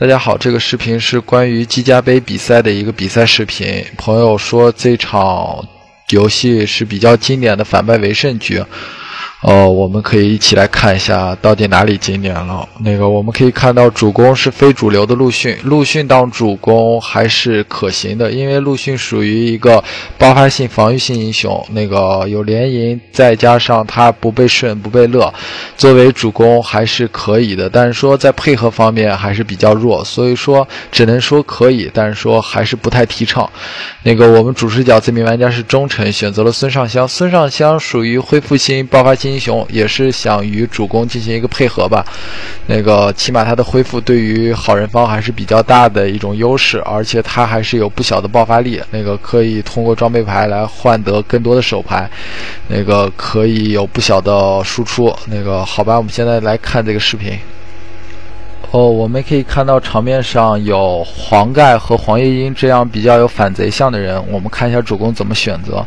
大家好，这个视频是关于季家杯比赛的一个比赛视频。朋友说这场游戏是比较经典的反败为胜局。哦，我们可以一起来看一下到底哪里经典了。那个我们可以看到主攻是非主流的陆逊，陆逊当主攻还是可行的，因为陆逊属于一个爆发性防御性英雄，那个有连赢，再加上他不被顺不被乐，作为主攻还是可以的。但是说在配合方面还是比较弱，所以说只能说可以，但是说还是不太提倡。那个我们主视角这名玩家是忠诚，选择了孙尚香，孙尚香属于恢复性爆发性。英雄也是想与主公进行一个配合吧，那个起码他的恢复对于好人方还是比较大的一种优势，而且他还是有不小的爆发力，那个可以通过装备牌来换得更多的手牌，那个可以有不小的输出。那个好吧，我们现在来看这个视频。哦，我们可以看到场面上有黄盖和黄叶英这样比较有反贼相的人，我们看一下主公怎么选择。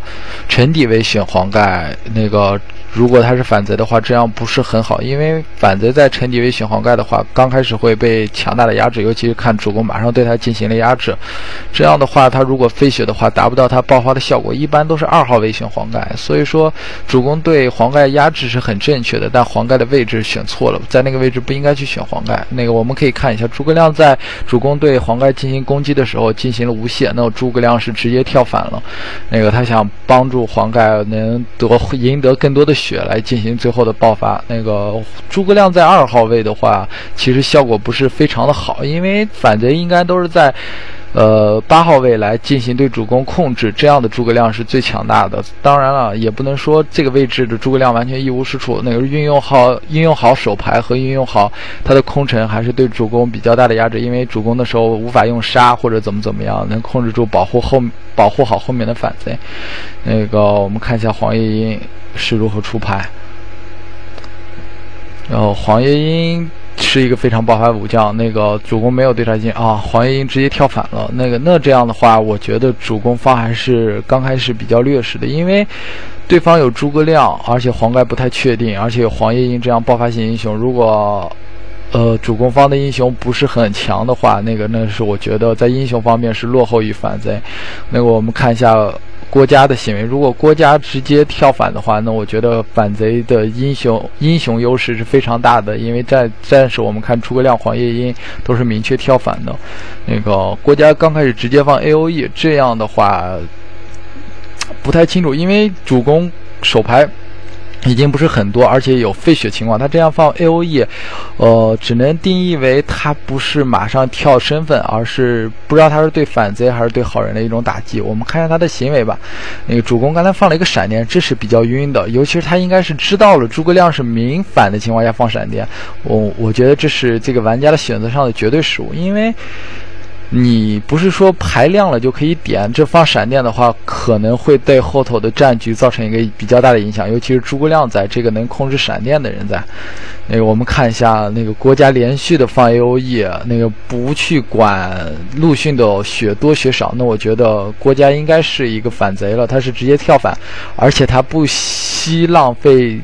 陈底为选黄盖，那个。如果他是反贼的话，这样不是很好，因为反贼在沉底位选黄盖的话，刚开始会被强大的压制，尤其是看主公马上对他进行了压制，这样的话，他如果飞血的话，达不到他爆发的效果，一般都是二号位选黄盖。所以说，主公对黄盖压制是很正确的，但黄盖的位置选错了，在那个位置不应该去选黄盖。那个我们可以看一下，诸葛亮在主公对黄盖进行攻击的时候进行了无懈，那诸葛亮是直接跳反了，那个他想帮助黄盖能得赢得更多的。血来进行最后的爆发。那个诸葛亮在二号位的话，其实效果不是非常的好，因为反正应该都是在，呃八号位来进行对主攻控制，这样的诸葛亮是最强大的。当然了，也不能说这个位置的诸葛亮完全一无是处。那个运用好运用好手牌和运用好他的空城，还是对主攻比较大的压制。因为主攻的时候无法用杀或者怎么怎么样，能控制住保护后保护好后面的反贼。那个我们看一下黄叶英。是如何出牌？然后黄叶英是一个非常爆发武将，那个主公没有对他进啊，黄叶英直接跳反了。那个那这样的话，我觉得主攻方还是刚开始比较劣势的，因为对方有诸葛亮，而且黄盖不太确定，而且有黄叶英这样爆发型英雄，如果呃主攻方的英雄不是很强的话，那个那是我觉得在英雄方面是落后于反贼。那个我们看一下。郭嘉的行为，如果郭嘉直接跳反的话，那我觉得反贼的英雄英雄优势是非常大的，因为在战士我们看诸葛亮、黄叶英都是明确跳反的。那个郭嘉刚开始直接放 A O E，这样的话不太清楚，因为主攻手牌。已经不是很多，而且有废血情况。他这样放 A O E，呃，只能定义为他不是马上跳身份，而是不知道他是对反贼还是对好人的一种打击。我们看一下他的行为吧。那个主公刚才放了一个闪电，这是比较晕的，尤其是他应该是知道了诸葛亮是明反的情况下放闪电。我我觉得这是这个玩家的选择上的绝对失误，因为。你不是说牌亮了就可以点？这放闪电的话，可能会对后头的战局造成一个比较大的影响。尤其是诸葛亮在这个能控制闪电的人在。那个我们看一下，那个国家连续的放 A O E，那个不去管陆逊的血多血少，那我觉得国家应该是一个反贼了。他是直接跳反，而且他不惜浪费。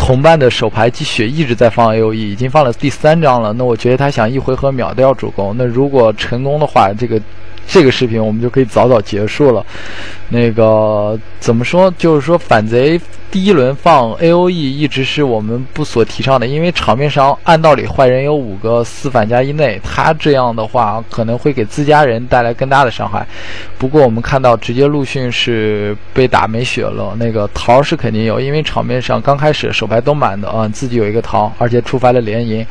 同伴的手牌积血一直在放 A O E，已经放了第三张了。那我觉得他想一回合秒掉主公。那如果成功的话，这个。这个视频我们就可以早早结束了。那个怎么说？就是说反贼第一轮放 A O E 一直是我们不所提倡的，因为场面上按道理坏人有五个，四反加一内，他这样的话可能会给自家人带来更大的伤害。不过我们看到直接陆逊是被打没血了，那个桃是肯定有，因为场面上刚开始手牌都满的啊，自己有一个桃，而且触发了连赢。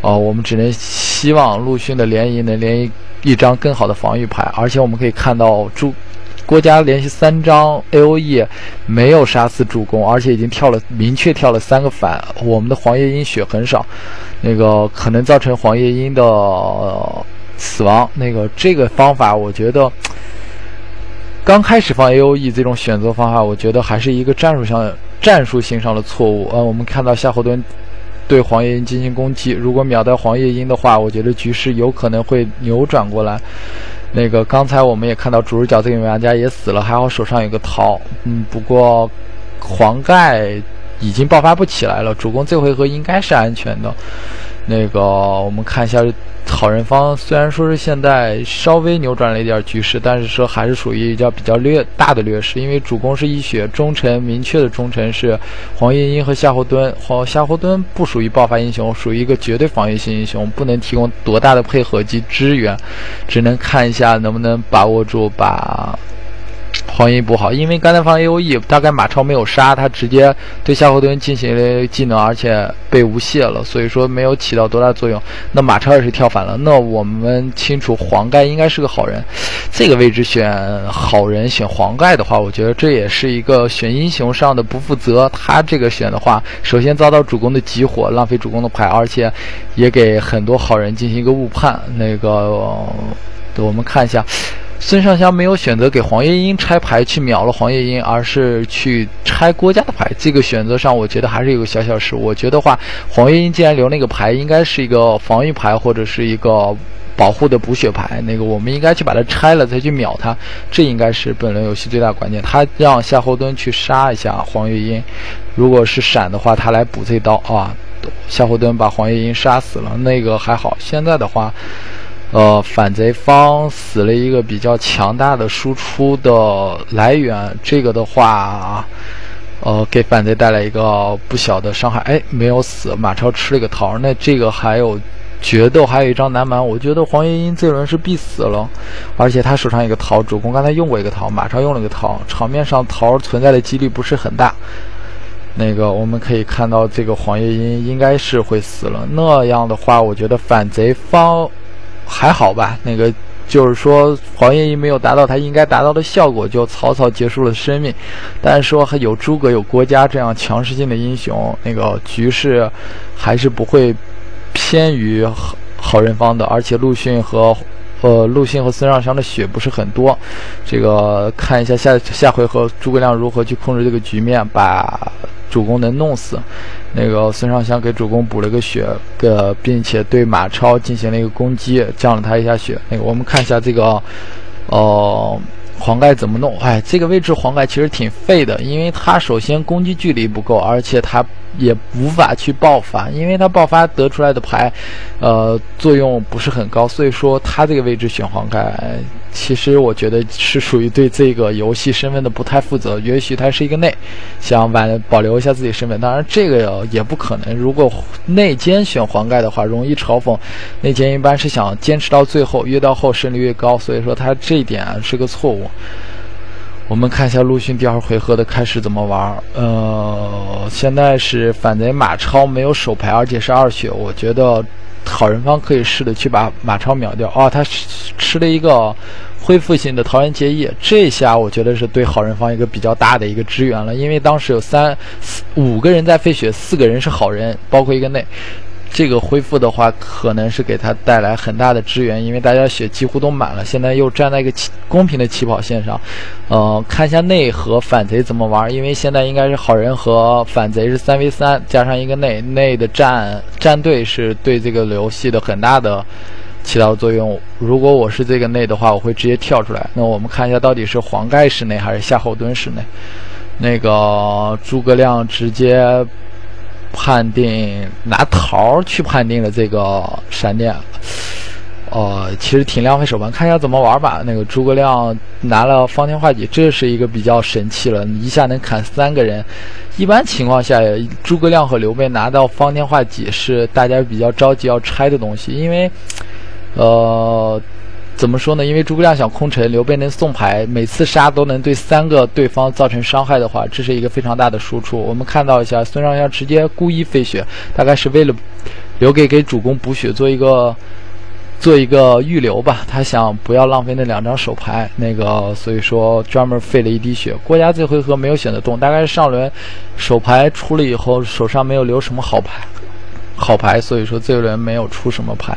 哦，我们只能希望陆逊的连赢能连一一张更好的防御牌，而且我们可以看到朱郭嘉连续三张 A O E 没有杀死主公，而且已经跳了明确跳了三个反。我们的黄叶英血很少，那个可能造成黄叶英的死亡。那个这个方法，我觉得刚开始放 A O E 这种选择方法，我觉得还是一个战术上战术性上的错误。呃，我们看到夏侯惇。对黄夜莺进行攻击，如果秒掉黄夜莺的话，我觉得局势有可能会扭转过来。那个刚才我们也看到主视角这个玩家也死了，还好手上有个桃。嗯，不过黄盖已经爆发不起来了，主公这回合应该是安全的。那个我们看一下。好人方虽然说是现在稍微扭转了一点局势，但是说还是属于一较比较略大的劣势，因为主攻是一血，忠臣明确的忠臣是黄叶英和夏侯惇，黄夏侯惇不属于爆发英雄，属于一个绝对防御性英雄，不能提供多大的配合及支援，只能看一下能不能把握住把。黄衣不好，因为刚才放 A O E，大概马超没有杀他，直接对夏侯惇进行了技能，而且被无懈了，所以说没有起到多大作用。那马超也是跳反了。那我们清楚黄盖应该是个好人，这个位置选好人选黄盖的话，我觉得这也是一个选英雄上的不负责。他这个选的话，首先遭到主公的集火，浪费主公的牌，而且也给很多好人进行一个误判。那个我们看一下。孙尚香没有选择给黄叶英拆牌去秒了黄叶英，而是去拆郭嘉的牌。这个选择上，我觉得还是有个小小失误。我觉得话，黄叶英既然留那个牌，应该是一个防御牌或者是一个保护的补血牌。那个我们应该去把它拆了再去秒它，这应该是本轮游戏最大关键。他让夏侯惇去杀一下黄月英，如果是闪的话，他来补这刀啊。夏侯惇把黄月英杀死了，那个还好。现在的话。呃，反贼方死了一个比较强大的输出的来源，这个的话，呃，给反贼带来一个不小的伤害。哎，没有死，马超吃了个桃。那这个还有决斗，还有一张南蛮，我觉得黄月英这轮是必死了。而且他手上有个桃，主公刚才用过一个桃，马超用了一个桃，场面上桃存在的几率不是很大。那个我们可以看到，这个黄月英应该是会死了。那样的话，我觉得反贼方。还好吧，那个就是说黄叶一没有达到他应该达到的效果，就草草结束了生命。但是说还有诸葛有郭嘉这样强势性的英雄，那个局势还是不会偏于好好人方的。而且陆逊和呃陆逊和孙尚香的血不是很多，这个看一下下下回合诸葛亮如何去控制这个局面，把主公能弄死。那个孙尚香给主公补了个血，呃并且对马超进行了一个攻击，降了他一下血。那个我们看一下这个，哦，黄盖怎么弄？哎，这个位置黄盖其实挺废的，因为他首先攻击距离不够，而且他。也无法去爆发，因为他爆发得出来的牌，呃，作用不是很高，所以说他这个位置选黄盖，其实我觉得是属于对这个游戏身份的不太负责。也许他是一个内，想挽保留一下自己身份，当然这个也不可能。如果内奸选黄盖的话，容易嘲讽。内奸一般是想坚持到最后，越到后胜率越高，所以说他这一点是个错误。我们看一下陆逊第二回合的开始怎么玩。呃，现在是反贼马超没有手牌，而且是二血。我觉得好人方可以试着去把马超秒掉。哦，他吃了一个恢复性的桃园结义，这下我觉得是对好人方一个比较大的一个支援了。因为当时有三、四、五个人在废血，四个人是好人，包括一个内。这个恢复的话，可能是给他带来很大的支援，因为大家血几乎都满了，现在又站在一个起公平的起跑线上。呃，看一下内和反贼怎么玩，因为现在应该是好人和反贼是三 v 三，加上一个内内的战战队是对这个游戏的很大的起到作用。如果我是这个内的话，我会直接跳出来。那我们看一下到底是黄盖室内还是夏侯惇室内？那个诸葛亮直接。判定拿桃儿去判定的这个闪电，呃，其实挺浪费手办。看一下怎么玩吧。那个诸葛亮拿了方天画戟，这是一个比较神器了，一下能砍三个人。一般情况下，诸葛亮和刘备拿到方天画戟是大家比较着急要拆的东西，因为，呃。怎么说呢？因为诸葛亮想空城，刘备能送牌，每次杀都能对三个对方造成伤害的话，这是一个非常大的输出。我们看到一下，孙尚香直接故意废血，大概是为了留给给主公补血，做一个做一个预留吧。他想不要浪费那两张手牌，那个所以说专门废了一滴血。郭嘉这回合没有选择动，大概是上轮手牌出了以后，手上没有留什么好牌，好牌，所以说这轮没有出什么牌。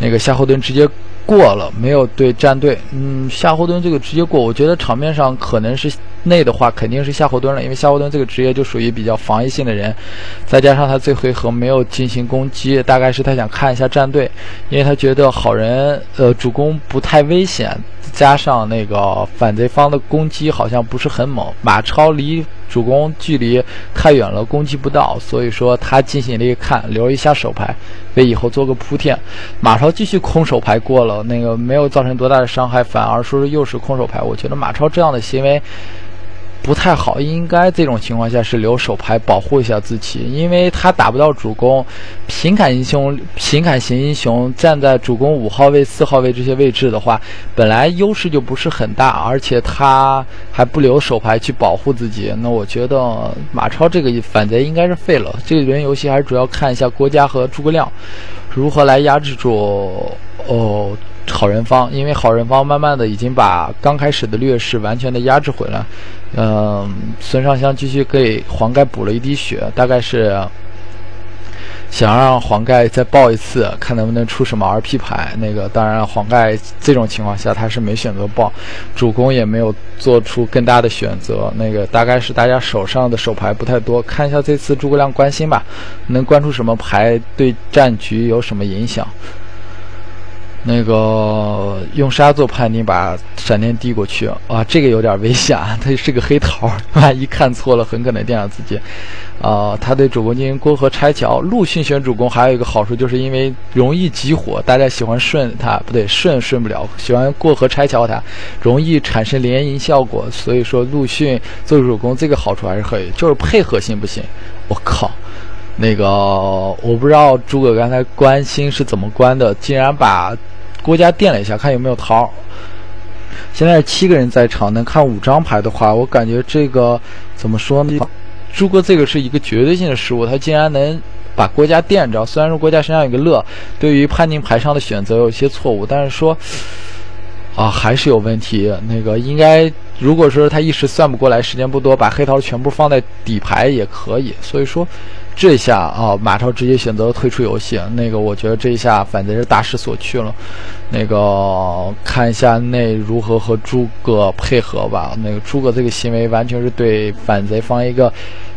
那个夏侯惇直接。过了没有对战队，嗯，夏侯惇这个直接过，我觉得场面上可能是内的话，肯定是夏侯惇了，因为夏侯惇这个职业就属于比较防御性的人，再加上他这回合没有进行攻击，大概是他想看一下战队，因为他觉得好人呃主攻不太危险，加上那个反贼方的攻击好像不是很猛，马超离主攻距离太远了，攻击不到，所以说他进行了一个看，留一下手牌，为以后做个铺垫。马超继续空手牌过了，那个没有造成多大的伤害，反而说是又是空手牌。我觉得马超这样的行为。不太好，应该这种情况下是留手牌保护一下自己，因为他打不到主攻，平砍英雄、平砍型英雄站在主攻五号位、四号位这些位置的话，本来优势就不是很大，而且他还不留手牌去保护自己，那我觉得马超这个反贼应该是废了。这轮游戏还是主要看一下郭嘉和诸葛亮如何来压制住哦。好人方，因为好人方慢慢的已经把刚开始的劣势完全的压制回来。嗯，孙尚香继续给黄盖补了一滴血，大概是想让黄盖再爆一次，看能不能出什么 RP 牌。那个当然，黄盖这种情况下他是没选择爆，主攻也没有做出更大的选择。那个大概是大家手上的手牌不太多，看一下这次诸葛亮关心吧，能关出什么牌，对战局有什么影响？那个用沙做判定，把闪电递过去啊，这个有点危险啊，他是个黑桃，万一看错了，很可能电上自己。啊，他对主攻进行过河拆桥。陆逊选主攻还有一个好处，就是因为容易集火，大家喜欢顺他，不对，顺顺不了，喜欢过河拆桥他，容易产生连赢效果。所以说陆逊做主攻这个好处还是可以，就是配合性不行。我靠，那个我不知道诸葛刚才关心是怎么关的，竟然把。郭嘉垫了一下，看有没有桃。现在七个人在场，能看五张牌的话，我感觉这个怎么说呢？朱哥这个是一个绝对性的失误，他竟然能把郭嘉垫着。虽然说郭嘉身上有个乐，对于判定牌上的选择有些错误，但是说啊还是有问题。那个应该，如果说他一时算不过来，时间不多，把黑桃全部放在底牌也可以。所以说。这下啊，马超直接选择退出游戏。那个，我觉得这一下反贼是大势所趋了。那个，看一下内如何和诸葛配合吧。那个诸葛这个行为完全是对反贼方一个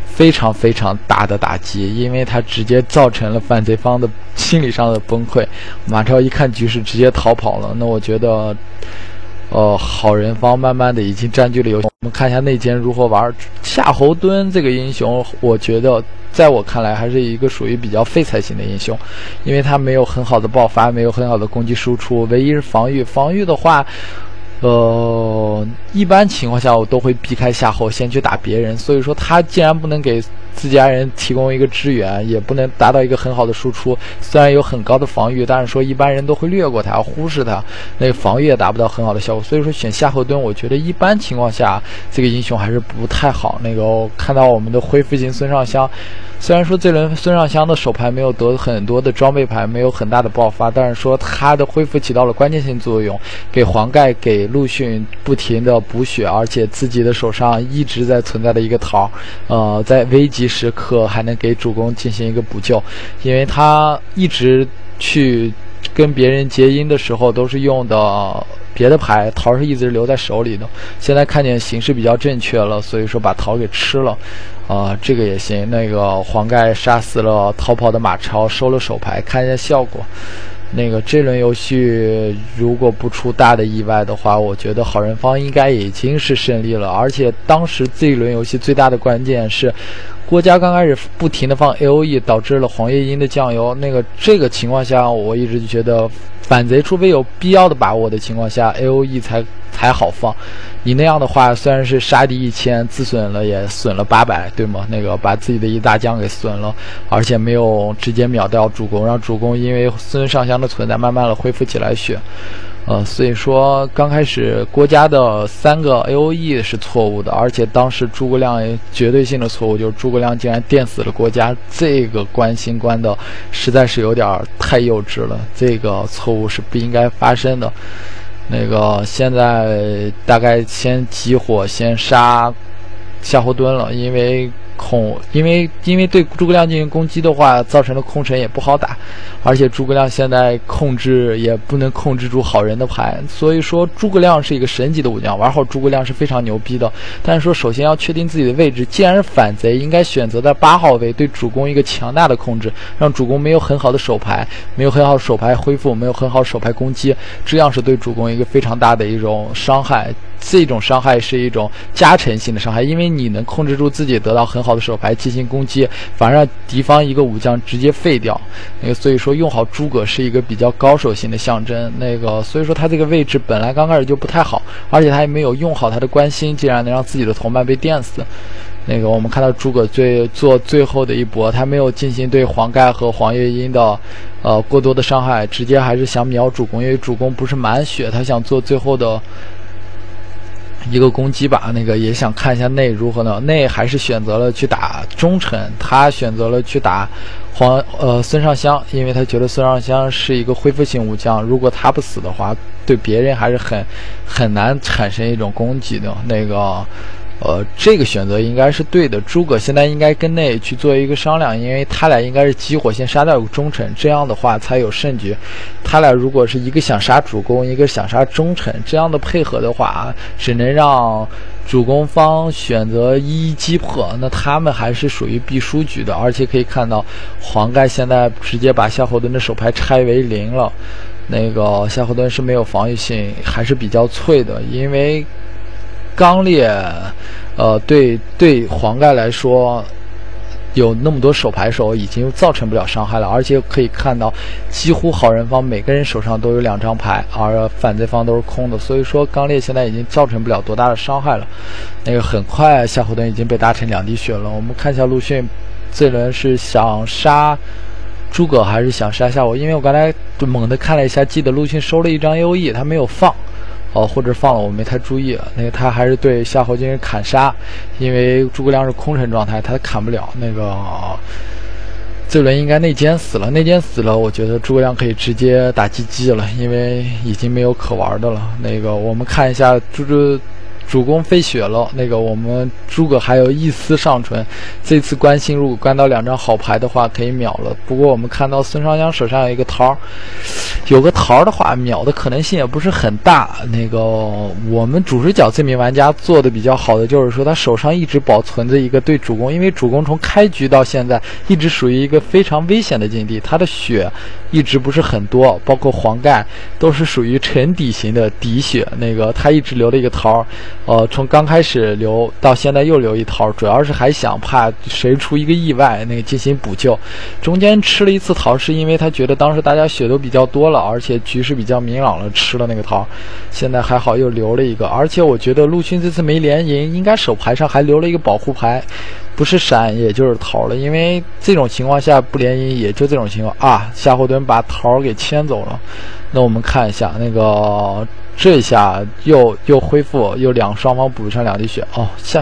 非常非常大的打击，因为他直接造成了反贼方的心理上的崩溃。马超一看局势，直接逃跑了。那我觉得。呃，好人方慢慢的已经占据了游戏。我们看一下内奸如何玩。夏侯惇这个英雄，我觉得在我看来还是一个属于比较废材型的英雄，因为他没有很好的爆发，没有很好的攻击输出，唯一是防御。防御的话，呃，一般情况下我都会避开夏侯，先去打别人。所以说他既然不能给。自家人提供一个支援，也不能达到一个很好的输出。虽然有很高的防御，但是说一般人都会略过他，忽视他，那个防御也达不到很好的效果。所以说选夏侯惇，我觉得一般情况下这个英雄还是不太好。那个看到我们的恢复型孙尚香。虽然说这轮孙尚香的手牌没有得很多的装备牌，没有很大的爆发，但是说他的恢复起到了关键性作用，给黄盖、给陆逊不停的补血，而且自己的手上一直在存在的一个桃，呃，在危急时刻还能给主公进行一个补救，因为他一直去跟别人结姻的时候都是用的别的牌，桃是一直留在手里的，现在看见形势比较正确了，所以说把桃给吃了。啊，这个也行。那个黄盖杀死了逃跑的马超，收了手牌，看一下效果。那个这轮游戏如果不出大的意外的话，我觉得好人方应该已经是胜利了。而且当时这一轮游戏最大的关键是，郭嘉刚开始不停的放 A O E，导致了黄叶英的酱油。那个这个情况下，我一直就觉得反贼，除非有必要的把握的情况下，A O E 才。才好放，你那样的话，虽然是杀敌一千，自损了也损了八百，对吗？那个把自己的一大将给损了，而且没有直接秒掉主公，让主公因为孙尚香的存在，慢慢的恢复起来血。呃，所以说刚开始郭嘉的三个 A O E 是错误的，而且当时诸葛亮绝对性的错误就是诸葛亮竟然电死了郭嘉，这个关心关的实在是有点太幼稚了，这个错误是不应该发生的。那个现在大概先集火，先杀夏侯惇了，因为。空，因为因为对诸葛亮进行攻击的话，造成的空城也不好打，而且诸葛亮现在控制也不能控制住好人的牌，所以说诸葛亮是一个神级的武将，玩好诸葛亮是非常牛逼的。但是说首先要确定自己的位置，既然是反贼，应该选择在八号位对主公一个强大的控制，让主公没有很好的手牌，没有很好的手牌恢复，没有很好手牌攻击，这样是对主公一个非常大的一种伤害。这种伤害是一种加成性的伤害，因为你能控制住自己得到很好的手牌进行攻击，反而让敌方一个武将直接废掉。那个所以说用好诸葛是一个比较高手型的象征。那个所以说他这个位置本来刚开始就不太好，而且他也没有用好他的关心，竟然能让自己的同伴被电死。那个我们看到诸葛最做最后的一搏，他没有进行对黄盖和黄月英的呃过多的伤害，直接还是想秒主公，因为主公不是满血，他想做最后的。一个攻击吧，那个也想看一下内如何呢？内还是选择了去打忠臣，他选择了去打黄呃孙尚香，因为他觉得孙尚香是一个恢复性武将，如果他不死的话，对别人还是很很难产生一种攻击的那个。呃，这个选择应该是对的。诸葛现在应该跟内去做一个商量，因为他俩应该是集火先杀掉忠臣，这样的话才有胜局。他俩如果是一个想杀主公，一个想杀忠臣，这样的配合的话，只能让主公方选择一一击破。那他们还是属于必输局的。而且可以看到，黄盖现在直接把夏侯惇的手牌拆为零了。那个夏侯惇是没有防御性，还是比较脆的，因为。刚烈，呃，对对，黄盖来说，有那么多手牌手已经造成不了伤害了，而且可以看到，几乎好人方每个人手上都有两张牌，而反贼方都是空的，所以说刚烈现在已经造成不了多大的伤害了。那个很快，夏侯惇已经被打成两滴血了。我们看一下陆逊，这轮是想杀诸葛还是想杀夏侯？因为我刚才猛地看了一下，记得陆逊收了一张 A O E，他没有放。哦，或者放了，我没太注意。那个他还是对夏侯进行砍杀，因为诸葛亮是空城状态，他砍不了。那个这轮应该内奸死了，内奸死了，我觉得诸葛亮可以直接打鸡鸡了，因为已经没有可玩的了。那个我们看一下朱朱。主公飞血了，那个我们诸葛还有一丝尚存。这次关心如果关到两张好牌的话，可以秒了。不过我们看到孙尚香手上有一个桃，有个桃的话，秒的可能性也不是很大。那个我们主视角这名玩家做的比较好的，就是说他手上一直保存着一个对主公，因为主公从开局到现在一直属于一个非常危险的境地，他的血一直不是很多，包括黄盖都是属于沉底型的底血。那个他一直留了一个桃。呃，从刚开始留到现在又留一桃，主要是还想怕谁出一个意外，那个进行补救。中间吃了一次桃，是因为他觉得当时大家血都比较多了，而且局势比较明朗了，吃了那个桃。现在还好又留了一个，而且我觉得陆逊这次没连赢，应该手牌上还留了一个保护牌，不是闪也就是桃了。因为这种情况下不连赢，也就这种情况啊。夏侯惇把桃给牵走了，那我们看一下那个。这一下又又恢复，又两双方补上两滴血哦。下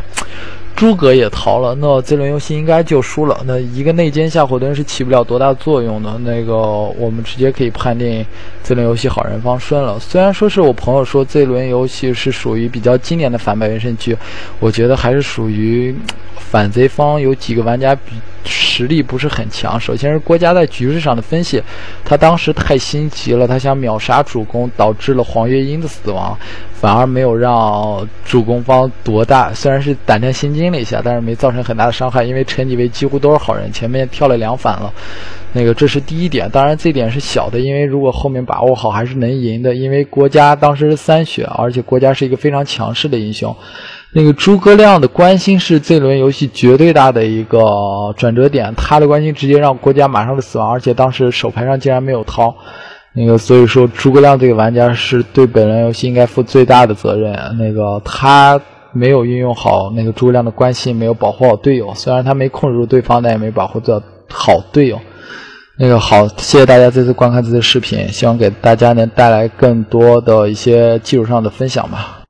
诸葛也逃了，那这轮游戏应该就输了。那一个内奸夏侯惇是起不了多大作用的。那个我们直接可以判定这轮游戏好人方顺了。虽然说是我朋友说这轮游戏是属于比较经典的反败为胜局，我觉得还是属于反贼方有几个玩家比。实力不是很强。首先是郭嘉在局势上的分析，他当时太心急了，他想秒杀主公，导致了黄月英的死亡，反而没有让主公方多大。虽然是胆战心惊了一下，但是没造成很大的伤害，因为陈几位几乎都是好人，前面跳了两反了。那个这是第一点，当然这点是小的，因为如果后面把握好，还是能赢的。因为郭嘉当时是三血，而且郭嘉是一个非常强势的英雄。那个诸葛亮的关心是这轮游戏绝对大的一个转折点，他的关心直接让郭嘉马上的死亡，而且当时手牌上竟然没有掏，那个所以说诸葛亮这个玩家是对本轮游戏应该负最大的责任。那个他没有运用好那个诸葛亮的关系，没有保护好队友，虽然他没控制住对方，但也没保护到好队友。那个好，谢谢大家这次观看这次视频，希望给大家能带来更多的一些技术上的分享吧。